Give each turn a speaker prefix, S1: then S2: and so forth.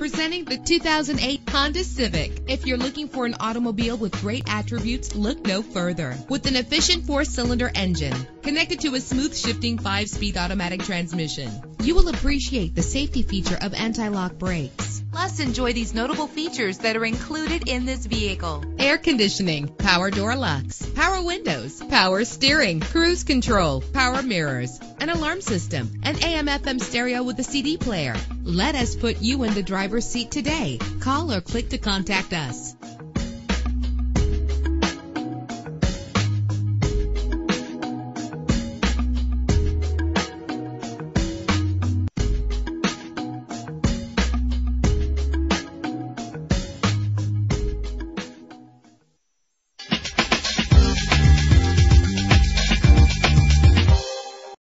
S1: Presenting the 2008 Honda Civic. If you're looking for an automobile with great attributes, look no further. With an efficient four-cylinder engine connected to a smooth shifting five-speed automatic transmission, you will appreciate the safety feature of anti-lock brakes. Plus, enjoy these notable features that are included in this vehicle. Air conditioning, power door locks, power windows, power steering, cruise control, power mirrors, an alarm system, an AM FM stereo with a CD player. Let us put you in the driver's seat today. Call or click to contact us.